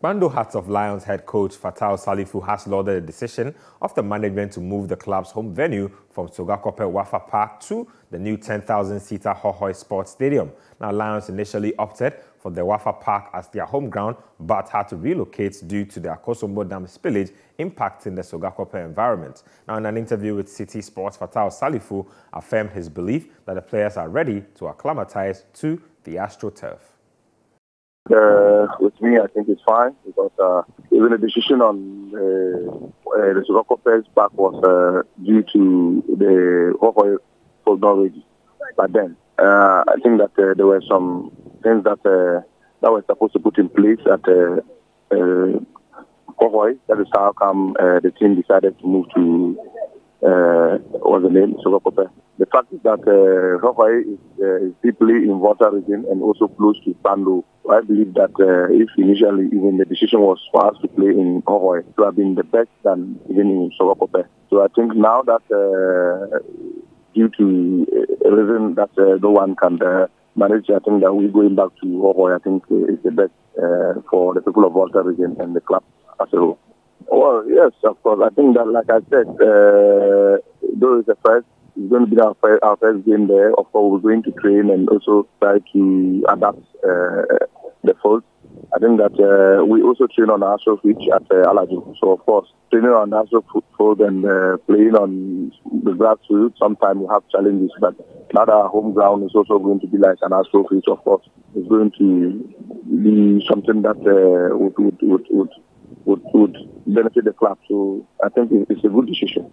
Kpando Hearts of Lions head coach Fatawu Salifu has lauded the decision of the management to move the club's home venue from Sogakope Wafa Park to the new 10,000-seater Hohoe Sports Stadium. Now, Lions initially opted for the Wafa Park as their home ground, but had to relocate due to the Akosombo Dam spillage impacting the Sogakope environment. Now, in an interview with Citi Sports, Fatawu Salifu affirmed his belief that the players are ready to acclimatize to the AstroTurf. Uh, with me, I think it's fine because uh, even the decision on uh, uh, the Sogakope's back was uh, due to the Hohoe football But then, uh, I think that uh, there were some things that that were supposed to put in place at uh, uh, That is how come the team decided to move to what's the name, Sogakope. The fact is that uh, Hohoe is, uh, is deeply in water region and also close to Kpando. I believe that uh, if initially even the decision was for us to play in Hohoe, it would have been the best than even in Sogakope. So I think now that uh, due to a reason that uh, no one can uh, manage, I think that we're going back to Hohoe. I think uh, is the best uh, for the people of Volta region and the club as a whole. Well, yes, of course. I think that, like I said, uh, though it's the first, it's going to be our first, our first game there. Of course, we're going to train and also try to adapt uh, the faults. I think that uh, we also train on Astro pitch at uh. So, of course, training on Astro field and uh, playing on the grass field, sometimes we have challenges. But now that our home ground is also going to be like an Astro pitch, of course, it's going to be something that uh, would, would, would, would, would, would benefit the club. So I think it's a good decision.